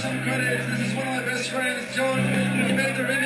This is one of my best friends, John Bender.